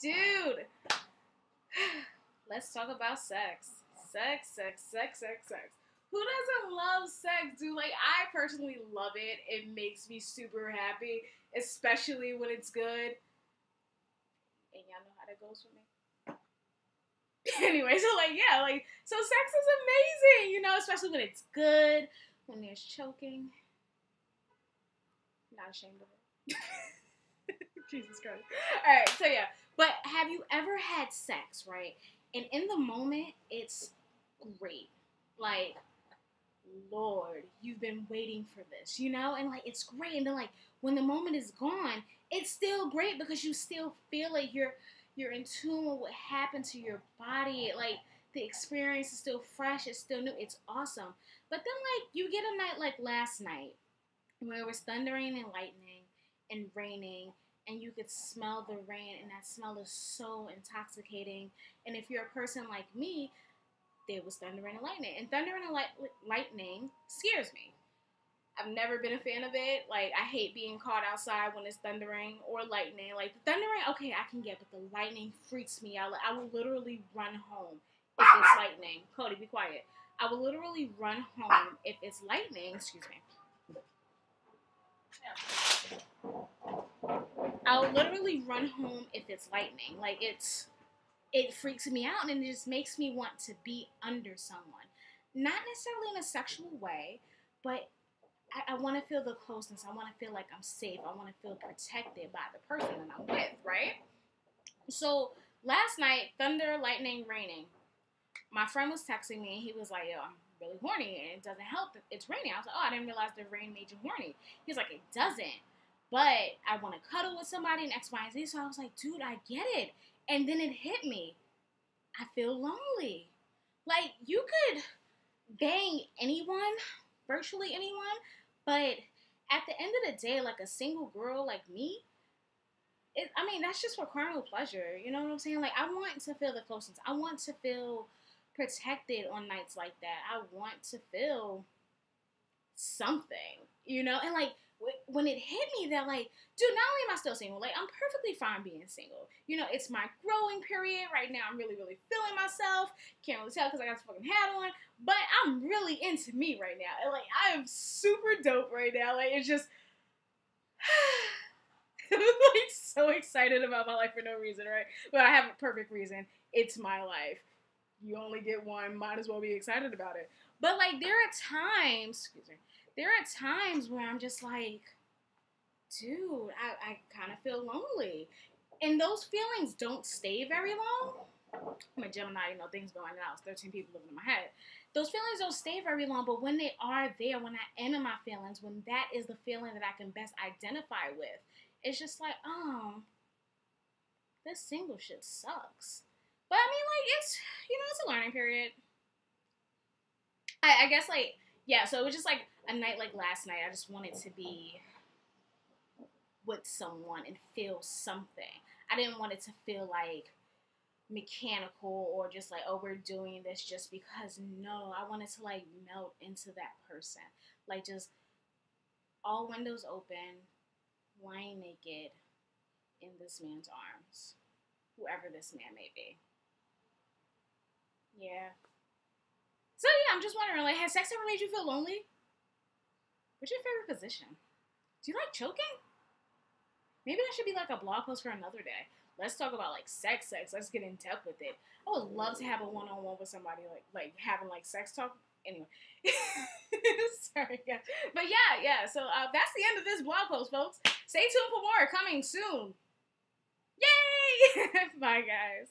Dude, let's talk about sex. Sex, sex, sex, sex, sex. Who doesn't love sex, dude? Like, I personally love it. It makes me super happy, especially when it's good. And y'all know how that goes for me. anyway, so like, yeah, like, so sex is amazing, you know, especially when it's good, when there's choking. Not ashamed of it. Jesus Christ. All right, so yeah, but have you ever had sex, right? And in the moment, it's great. Like, Lord, you've been waiting for this, you know? And like, it's great. And then, like, when the moment is gone, it's still great because you still feel it. You're, you're in tune with what happened to your body. Like, the experience is still fresh, it's still new, it's awesome. But then, like, you get a night like last night where it was thundering and lightning and raining and you could smell the rain, and that smell is so intoxicating. And if you're a person like me, there was thunder and lightning, and thunder and light- lightning scares me. I've never been a fan of it. Like I hate being caught outside when it's thundering or lightning. Like the thundering, okay, I can get, but the lightning freaks me out. I will literally run home if it's lightning. Cody, be quiet. I will literally run home if it's lightning. Excuse me. I'll literally run home if it's lightning. Like it's it freaks me out and it just makes me want to be under someone. Not necessarily in a sexual way, but I, I want to feel the closeness. I want to feel like I'm safe. I want to feel protected by the person that I'm with, right? So last night, thunder, lightning, raining. My friend was texting me and he was like, yo, I'm really horny and it doesn't help. That it's raining. I was like, oh, I didn't realize the rain made you horny. He's like, it doesn't but I want to cuddle with somebody and X, Y, and Z. So I was like, dude, I get it. And then it hit me. I feel lonely. Like, you could bang anyone, virtually anyone, but at the end of the day, like a single girl like me, it, I mean, that's just for carnal pleasure. You know what I'm saying? Like, I want to feel the closeness. I want to feel protected on nights like that. I want to feel something, you know? And like, when it hit me that like, dude, not only am I still single, like I'm perfectly fine being single. You know, it's my growing period right now. I'm really, really feeling myself. Can't really tell because I got this fucking hat on, but I'm really into me right now. And like, I am super dope right now. Like, it's just. I'm like so excited about my life for no reason, right? But I have a perfect reason. It's my life. You only get one. Might as well be excited about it. But like, there are times, excuse me, there are times where I'm just like, dude, I, I kind of feel lonely. And those feelings don't stay very long. I'm a Gemini, you know, things going out. 13 people living in my head. Those feelings don't stay very long, but when they are there, when I am in my feelings, when that is the feeling that I can best identify with, it's just like, oh, this single shit sucks. But I mean, like, it's, you know, it's a learning period. I, I guess, like, yeah, so it was just like a night like last night. I just wanted to be with someone and feel something. I didn't want it to feel like mechanical or just like, oh, we're doing this just because. No, I wanted to like melt into that person. Like just all windows open, lying naked in this man's arms, whoever this man may be. Yeah. So yeah, I'm just wondering, like, has sex ever made you feel lonely? What's your favorite position? Do you like choking? Maybe that should be like a blog post for another day. Let's talk about like sex, sex. Let's get in depth with it. I would love to have a one on one with somebody like like having like sex talk. Anyway, sorry guys, but yeah, yeah. So uh, that's the end of this blog post, folks. Stay tuned for more coming soon. Yay! Bye, guys.